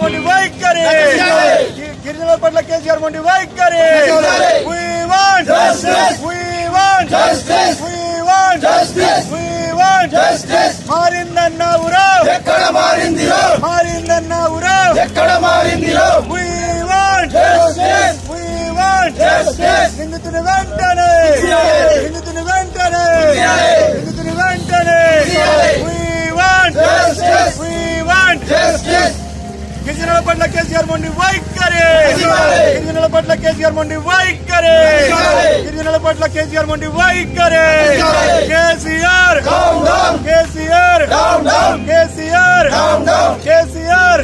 వైఖరి! గి- గిరిజనుల పట్ల కేసీఆర్ మొండి వైఖరి! We want! We want! We want! We want! మారిందన్న ఉరా ఎక్కడ మారిందిరో? మారిందన్న ఉరా ఎక్కడ మారిందిరో? We want! We want! నిందితుని వెంటనే నిందితుని వెంటనే నిందితుని వెంటనే We want We want గిరిజనుల పట్ల కేసీఆర్ మొండి వైఖరి. గిరిజనుల పట్ల కేసీఆర్ మొండి వైఖరి. గిరిజనుల పట్ల కేసీఆర్ మొండి వైఖరి. KCR KCR. KCR. KCR.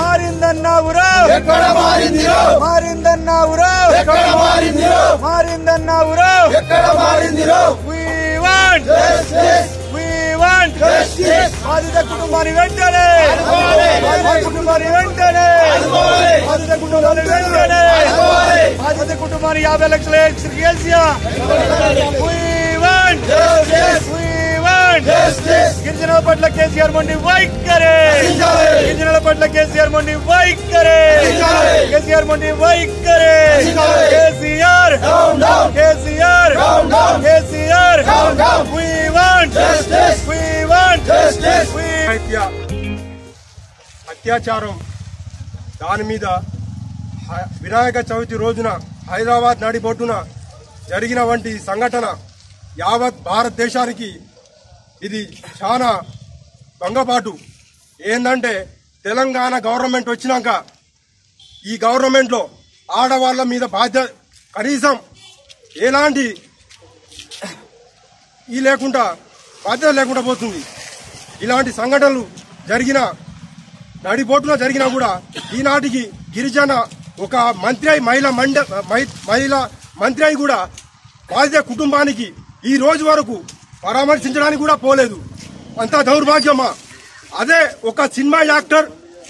మారిందన్నావురా మారిందన్నావురా మారిందన్నావురా We want. Want బాధిత కుటుంబాన్ని వెంటనే! కుటుంబాన్ని వెంటనే! బాధిత కుటుంబాన్ని వెంటనే! బాధిత కుటుంబాన్ని యాభై లక్షల ఎక్స్ట్రా కేసీఆర్ గిరిజనుల పట్ల కేసీఆర్ మొండి వైఖరే! గిరిజనుల పట్ల కేసీఆర్ మొండి వైఖరే! కేసీఆర్ మొండి వైఖరే! అత్యాచారం. దాని మీద హ- వినాయక చవితి రోజున హైదరాబాద్ నడిబొడ్డున జరిగిన వంటి సంఘటన యావత్ భారతదేశానికి ఇది చాలా భంగపాటు ఏంటంటే తెలంగాణ గవర్నమెంట్ వచ్చినాక ఈ గవర్నమెంట్లో ఆడవాళ్ళ మీద బాధ్యత కనీసం ఎలాంటి ఈ లేకుండా బాధ్యత లేకుండా పోతుంది. ఇలాంటి సంఘటనలు జరిగిన నడిబోటులో జరిగినా కూడా ఈనాటికి గిరిజన ఒక మంత్రి అయి మహిళ మండ మహిళ మంత్రి అయి కూడా బాధిత కుటుంబానికి ఈ రోజు వరకు పరామర్శించడానికి కూడా పోలేదు. అంతా దౌర్భాగ్యమా? అదే ఒక సినిమా యాక్టర్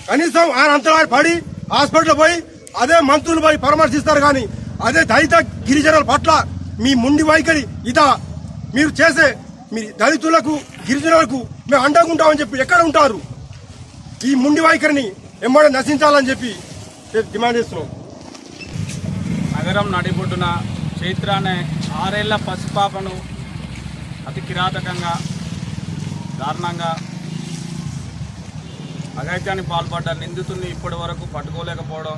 కనీసం ఆయన అంతరాలు పడి హాస్పిటల్ పోయి అదే మంత్రులు పోయి పరామర్శిస్తారు కానీ అదే దళిత గిరిజనుల పట్ల మీ ముండి వైఖరి ఇదా? మీరు చేసే మీ దళితులకు గిరిజనులకు మేము అండగుంటామని చెప్పి ఎక్కడ ఉంటారు? ఈ ముండి వైఖరిని ఎమ్మడ నశించాలని చెప్పి డిమాండ్ చేస్తున్నాం. నగరం నడిబొడ్డున చైత్ర అనే ఆరేళ్ళ పసిపాపను అతి కిరాతకంగా దారుణంగా అఘాయిత్యానికి పాల్పడ్డ నిందితుల్ని ఇప్పటి వరకు పట్టుకోలేకపోవడం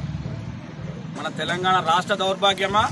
మన తెలంగాణ రాష్ట్ర దౌర్భాగ్యమా?